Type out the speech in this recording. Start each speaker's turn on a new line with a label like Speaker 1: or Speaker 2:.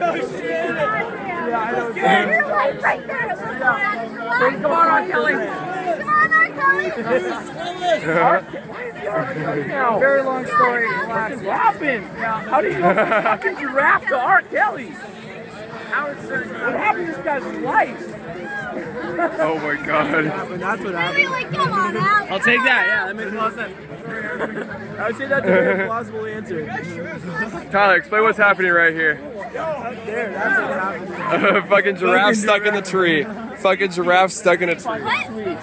Speaker 1: Yeah, know.
Speaker 2: You're like right there. Around.
Speaker 1: Come on. Kelly.
Speaker 2: Come on. Kelly.
Speaker 1: Very long story. What happened? How did you go fucking giraffe to R. Kelly? What happened to this guy's life?
Speaker 3: Oh my god.
Speaker 1: That's what happened.
Speaker 2: Really, come on now.
Speaker 1: I'll take that. Yeah, that makes a lot of sense. I would say that's a very plausible answer.
Speaker 3: Tyler, explain what's happening right here.
Speaker 1: There, that's what's happening.
Speaker 3: Fucking giraffe stuck in the tree. Fucking giraffe stuck in a tree.
Speaker 2: What?